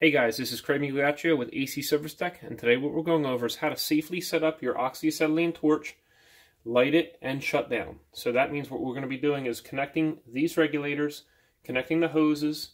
Hey guys, this is Craig Migliaccio with AC Service Tech, and today what we're going over is how to safely set up your oxyacetylene torch, light it, and shut down. So that means what we're going to be doing is connecting these regulators, connecting the hoses,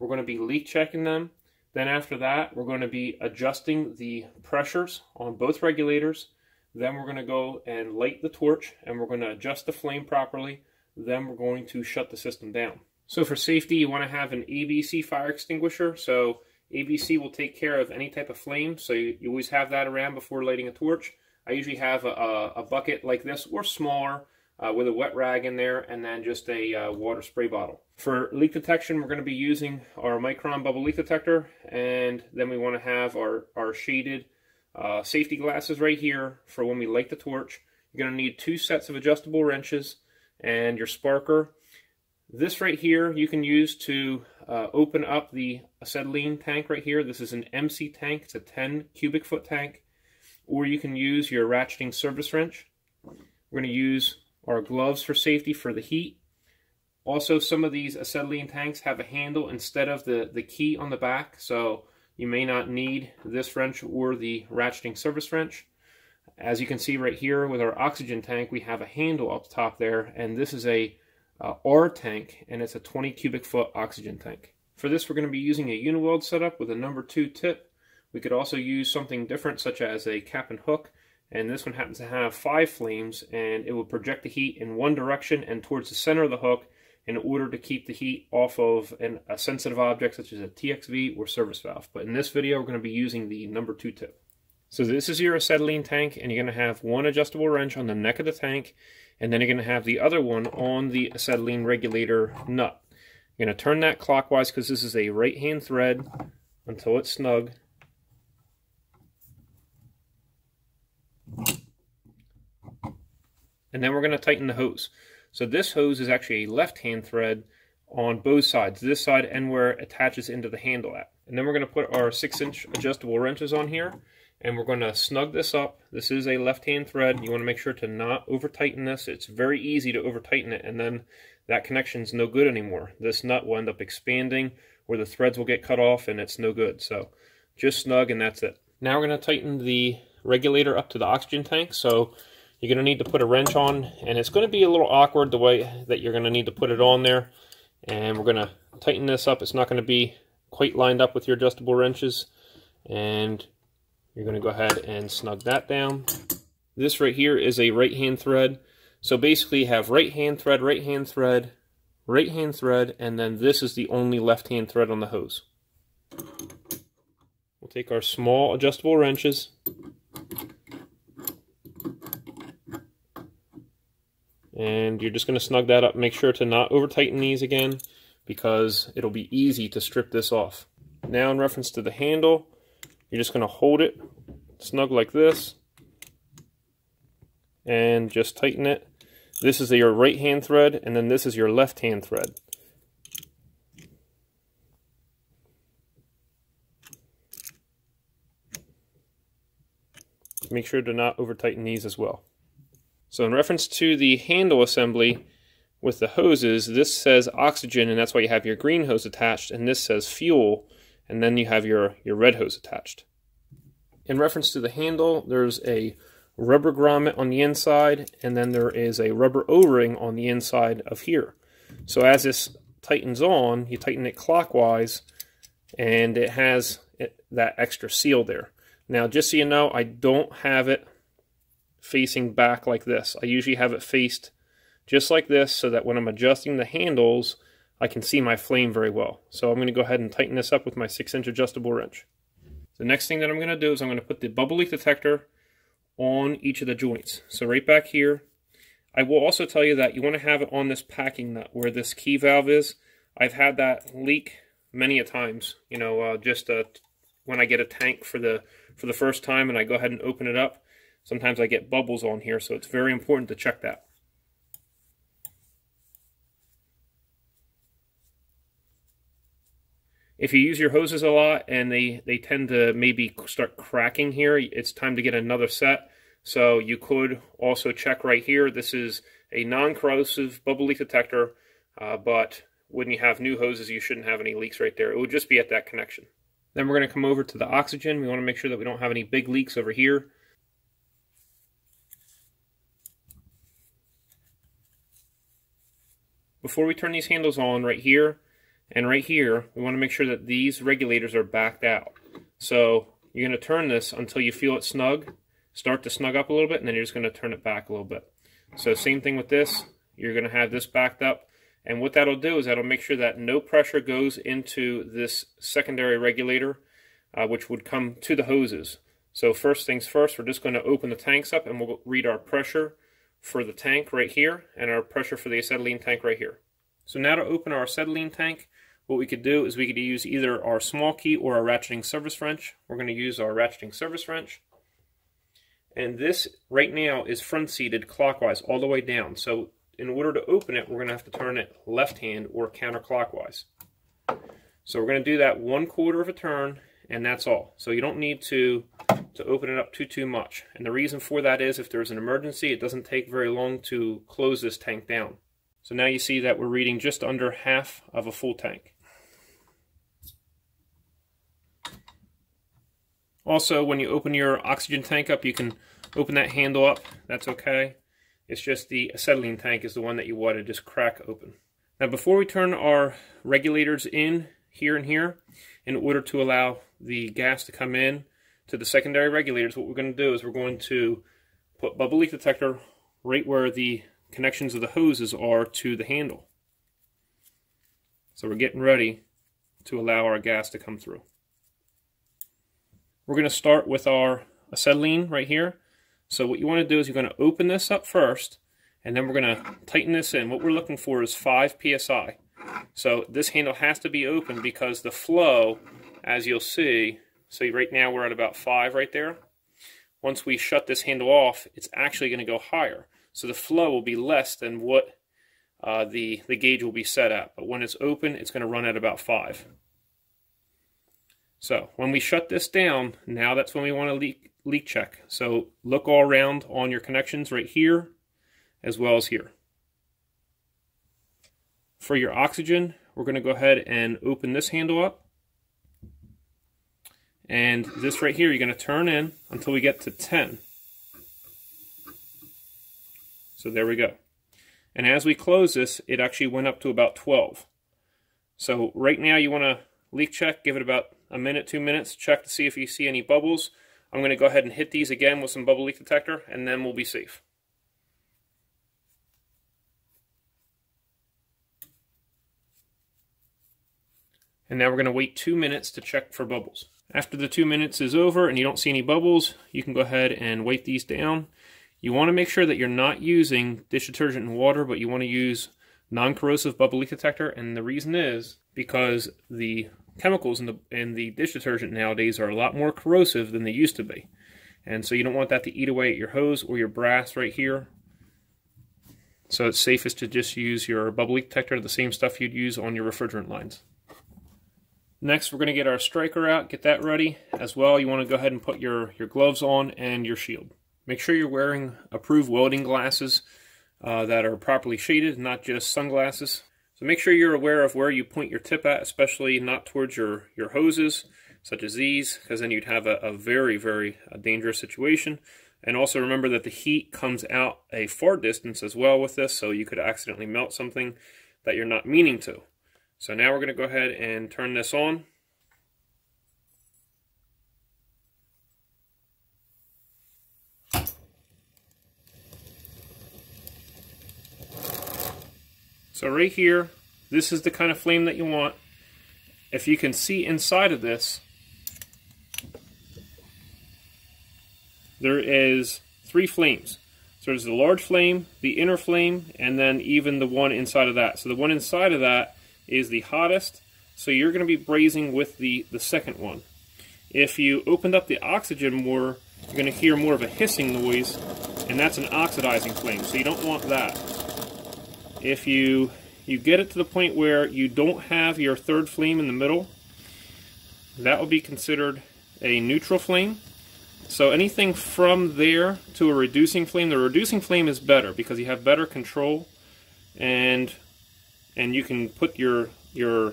we're going to be leak checking them, then after that we're going to be adjusting the pressures on both regulators, then we're going to go and light the torch, and we're going to adjust the flame properly, then we're going to shut the system down. So for safety, you want to have an ABC fire extinguisher. So ABC will take care of any type of flame, so you, you always have that around before lighting a torch. I usually have a, a bucket like this or smaller uh, with a wet rag in there and then just a uh, water spray bottle. For leak detection, we're going to be using our Micron bubble leak detector and then we want to have our, our shaded uh, safety glasses right here for when we light the torch. You're going to need two sets of adjustable wrenches and your sparker this right here you can use to uh, open up the acetylene tank right here. This is an MC tank. It's a 10 cubic foot tank. Or you can use your ratcheting service wrench. We're going to use our gloves for safety for the heat. Also, some of these acetylene tanks have a handle instead of the, the key on the back, so you may not need this wrench or the ratcheting service wrench. As you can see right here with our oxygen tank, we have a handle up top there, and this is a uh, R tank, and it's a 20 cubic foot oxygen tank. For this, we're going to be using a Uniweld setup with a number two tip. We could also use something different, such as a cap and hook, and this one happens to have five flames, and it will project the heat in one direction and towards the center of the hook in order to keep the heat off of an, a sensitive object such as a TXV or service valve. But in this video, we're going to be using the number two tip. So this is your acetylene tank, and you're going to have one adjustable wrench on the neck of the tank, and then you're going to have the other one on the acetylene regulator nut. You're going to turn that clockwise because this is a right hand thread until it's snug. And then we're going to tighten the hose. So this hose is actually a left hand thread on both sides, this side and where it attaches into the handle at. And then we're going to put our 6 inch adjustable wrenches on here and we're going to snug this up. This is a left-hand thread. You want to make sure to not over-tighten this. It's very easy to over-tighten it, and then that connection's no good anymore. This nut will end up expanding, where the threads will get cut off, and it's no good. So just snug, and that's it. Now we're going to tighten the regulator up to the oxygen tank. So you're going to need to put a wrench on, and it's going to be a little awkward the way that you're going to need to put it on there. And we're going to tighten this up. It's not going to be quite lined up with your adjustable wrenches. And you're going to go ahead and snug that down. This right here is a right hand thread. So basically you have right hand thread, right hand thread, right hand thread, and then this is the only left hand thread on the hose. We'll take our small adjustable wrenches and you're just going to snug that up. Make sure to not over tighten these again because it'll be easy to strip this off. Now in reference to the handle, you're just going to hold it snug like this and just tighten it. This is your right hand thread and then this is your left hand thread. Make sure to not over tighten these as well. So in reference to the handle assembly with the hoses, this says oxygen and that's why you have your green hose attached and this says fuel and then you have your, your red hose attached. In reference to the handle, there's a rubber grommet on the inside, and then there is a rubber O-ring on the inside of here. So as this tightens on, you tighten it clockwise, and it has that extra seal there. Now, just so you know, I don't have it facing back like this. I usually have it faced just like this so that when I'm adjusting the handles, I can see my flame very well. So I'm going to go ahead and tighten this up with my 6-inch adjustable wrench. The next thing that I'm going to do is I'm going to put the bubble leak detector on each of the joints. So right back here, I will also tell you that you want to have it on this packing nut where this key valve is. I've had that leak many a times, you know, uh, just uh, when I get a tank for the for the first time and I go ahead and open it up, sometimes I get bubbles on here, so it's very important to check that. If you use your hoses a lot and they, they tend to maybe start cracking here, it's time to get another set. So you could also check right here. This is a non-corrosive bubble leak detector, uh, but when you have new hoses, you shouldn't have any leaks right there. It would just be at that connection. Then we're going to come over to the oxygen. We want to make sure that we don't have any big leaks over here. Before we turn these handles on right here and right here, we want to make sure that these regulators are backed out. So you're going to turn this until you feel it snug, start to snug up a little bit, and then you're just going to turn it back a little bit. So same thing with this. You're going to have this backed up. And what that'll do is that'll make sure that no pressure goes into this secondary regulator, uh, which would come to the hoses. So first things first, we're just going to open the tanks up and we'll read our pressure for the tank right here and our pressure for the acetylene tank right here. So now to open our acetylene tank, what we could do is we could use either our small key or our ratcheting service wrench. We're going to use our ratcheting service wrench. And this right now is front seated clockwise all the way down. So in order to open it, we're going to have to turn it left hand or counterclockwise. So we're going to do that one quarter of a turn and that's all. So you don't need to, to open it up too, too much. And the reason for that is if there's an emergency, it doesn't take very long to close this tank down. So now you see that we're reading just under half of a full tank. Also, when you open your oxygen tank up, you can open that handle up. That's okay. It's just the acetylene tank is the one that you want to just crack open. Now before we turn our regulators in here and here, in order to allow the gas to come in to the secondary regulators, what we're going to do is we're going to put bubble leak detector right where the connections of the hoses are to the handle. So we're getting ready to allow our gas to come through. We're going to start with our acetylene right here. So what you want to do is you're going to open this up first, and then we're going to tighten this in. What we're looking for is 5 psi. So this handle has to be open because the flow, as you'll see, so right now we're at about 5 right there. Once we shut this handle off, it's actually going to go higher. So the flow will be less than what uh, the, the gauge will be set at. But when it's open, it's going to run at about 5. So when we shut this down, now that's when we want to leak, leak check. So look all around on your connections right here as well as here. For your oxygen, we're going to go ahead and open this handle up. And this right here, you're going to turn in until we get to 10. So there we go. And as we close this, it actually went up to about 12. So right now you want to leak check, give it about a minute, two minutes, check to see if you see any bubbles. I'm going to go ahead and hit these again with some bubble leak detector, and then we'll be safe. And now we're going to wait two minutes to check for bubbles. After the two minutes is over and you don't see any bubbles, you can go ahead and wipe these down. You want to make sure that you're not using dish detergent and water, but you want to use non-corrosive bubble leak detector. And the reason is because the chemicals in the in the dish detergent nowadays are a lot more corrosive than they used to be. And so you don't want that to eat away at your hose or your brass right here. So it's safest to just use your bubble leak detector, the same stuff you'd use on your refrigerant lines. Next, we're going to get our striker out, get that ready. As well, you want to go ahead and put your, your gloves on and your shield. Make sure you're wearing approved welding glasses uh, that are properly shaded, not just sunglasses. So make sure you're aware of where you point your tip at, especially not towards your, your hoses, such as these, because then you'd have a, a very, very uh, dangerous situation. And also remember that the heat comes out a far distance as well with this, so you could accidentally melt something that you're not meaning to. So now we're going to go ahead and turn this on. So right here, this is the kind of flame that you want. If you can see inside of this, there is three flames. So there's the large flame, the inner flame, and then even the one inside of that. So the one inside of that is the hottest, so you're going to be brazing with the, the second one. If you opened up the oxygen more, you're going to hear more of a hissing noise, and that's an oxidizing flame, so you don't want that. If you, you get it to the point where you don't have your third flame in the middle, that will be considered a neutral flame. So anything from there to a reducing flame, the reducing flame is better because you have better control and and you can put your your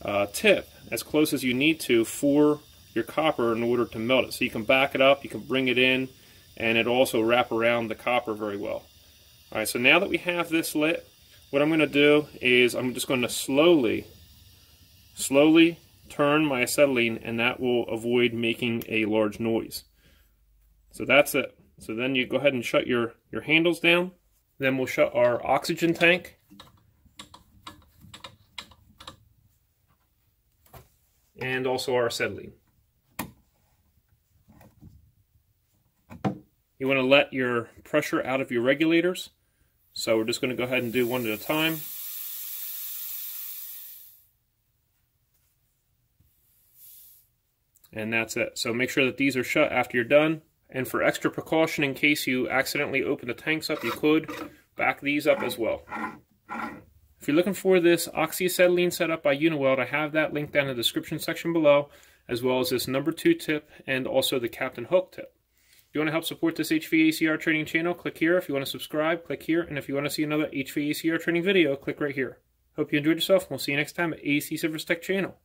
uh, tip as close as you need to for your copper in order to melt it. So you can back it up, you can bring it in, and it also wrap around the copper very well. All right, so now that we have this lit, what I'm going to do is I'm just going to slowly, slowly turn my acetylene and that will avoid making a large noise. So that's it. So then you go ahead and shut your, your handles down. Then we'll shut our oxygen tank. And also our acetylene. You want to let your pressure out of your regulators. So we're just going to go ahead and do one at a time. And that's it. So make sure that these are shut after you're done. And for extra precaution, in case you accidentally open the tanks up, you could back these up as well. If you're looking for this oxyacetylene setup by Uniweld, I have that linked down in the description section below, as well as this number two tip and also the Cap-N-Hook tip. If you want to help support this HVACR training channel, click here. If you want to subscribe, click here. And if you want to see another HVACR training video, click right here. Hope you enjoyed yourself, and we'll see you next time at AC Service Tech channel.